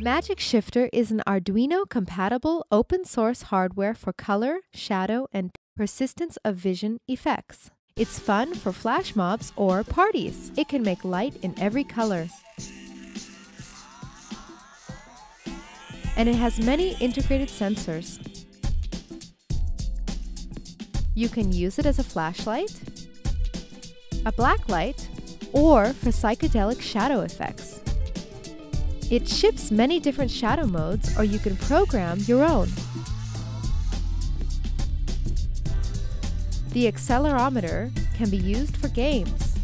MagicShifter is an Arduino compatible open source hardware for color, shadow, and persistence of vision effects. It's fun for flash mobs or parties. It can make light in every color. And it has many integrated sensors. You can use it as a flashlight, a blacklight, or for psychedelic shadow effects. It ships many different shadow modes, or you can program your own. The accelerometer can be used for games,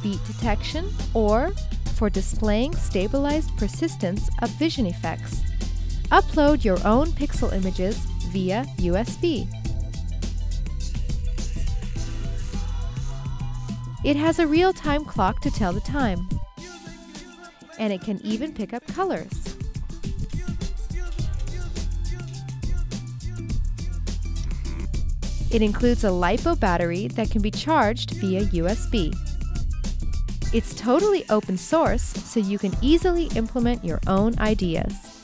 beat detection, or for displaying stabilized persistence of vision effects. Upload your own pixel images via USB. It has a real time clock to tell the time, and it can even pick up colors. It includes a LiPo battery that can be charged via USB. It's totally open source, so you can easily implement your own ideas.